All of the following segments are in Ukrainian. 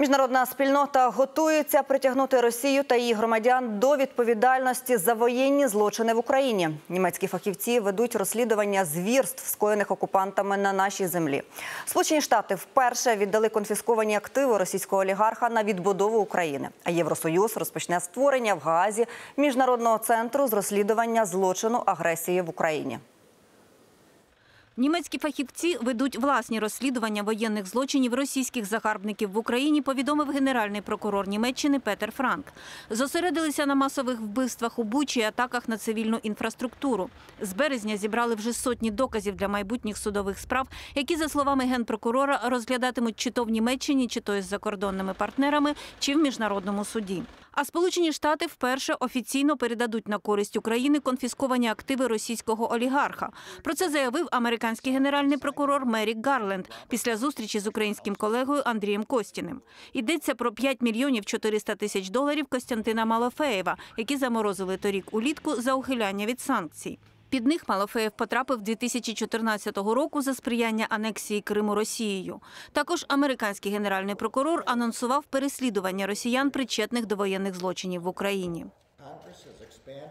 Міжнародна спільнота готується притягнути Росію та її громадян до відповідальності за воєнні злочини в Україні. Німецькі фахівці ведуть розслідування звірств, скоєних окупантами на нашій землі. Сполучені Штати вперше віддали конфісковані активи російського олігарха на відбудову України. А Євросоюз розпочне створення в Гаазі міжнародного центру з розслідування злочину агресії в Україні. Німецькі фахівці ведуть власні розслідування воєнних злочинів російських загарбників в Україні, повідомив генеральний прокурор Німеччини Петер Франк. Зосередилися на масових вбивствах у Бучі атаках на цивільну інфраструктуру. З березня зібрали вже сотні доказів для майбутніх судових справ, які, за словами генпрокурора, розглядатимуть чи то в Німеччині, чи то із закордонними партнерами, чи в міжнародному суді. А Сполучені Штати вперше офіційно передадуть на користь України конфісковані активи російського олігарха. Про це заявив американський генеральний прокурор Мерік Гарленд після зустрічі з українським колегою Андрієм Костіним. Йдеться про 5 мільйонів 400 тисяч доларів Костянтина Малофеєва, які заморозили торік улітку за ухиляння від санкцій. Під них Малофеєв потрапив 2014 року за сприяння анексії Криму Росією. Також американський генеральний прокурор анонсував переслідування росіян, причетних до воєнних злочинів в Україні.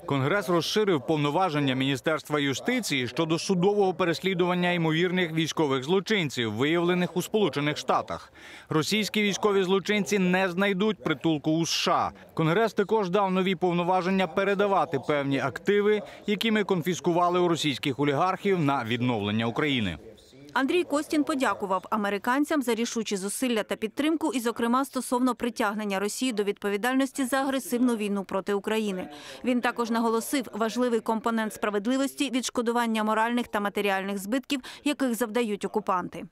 Конгрес розширив повноваження Міністерства юстиції щодо судового переслідування ймовірних військових злочинців, виявлених у Сполучених Штатах. Російські військові злочинці не знайдуть притулку у США. Конгрес також дав нові повноваження передавати певні активи, які ми конфіскували у російських олігархів на відновлення України. Андрій Костін подякував американцям за рішучі зусилля та підтримку, і, зокрема, стосовно притягнення Росії до відповідальності за агресивну війну проти України. Він також наголосив важливий компонент справедливості відшкодування моральних та матеріальних збитків, яких завдають окупанти.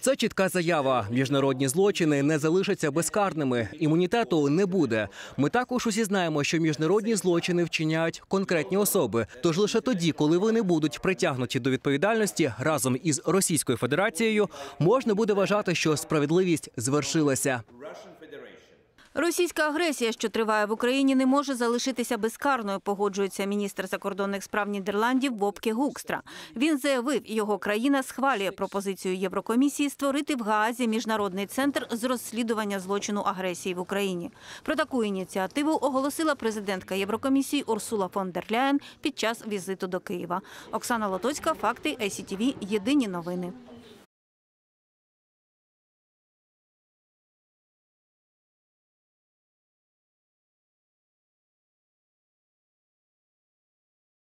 Це чітка заява. Міжнародні злочини не залишаться безкарними. Імунітету не буде. Ми також усі знаємо, що міжнародні злочини вчиняють конкретні особи. Тож лише тоді, коли вони будуть притягнуті до відповідальності разом із Російською Федерацією, можна буде вважати, що справедливість звершилася. Російська агресія, що триває в Україні, не може залишитися безкарною. Погоджується міністр закордонних справ Нідерландів Вопке Гукстра. Він заявив, його країна схвалює пропозицію Єврокомісії створити в Гаазі міжнародний центр з розслідування злочину агресії в Україні. Про таку ініціативу оголосила президентка Єврокомісії Урсула фон дер Ляєн під час візиту до Києва. Оксана Лотоцька, факти ICTV, Єдині новини.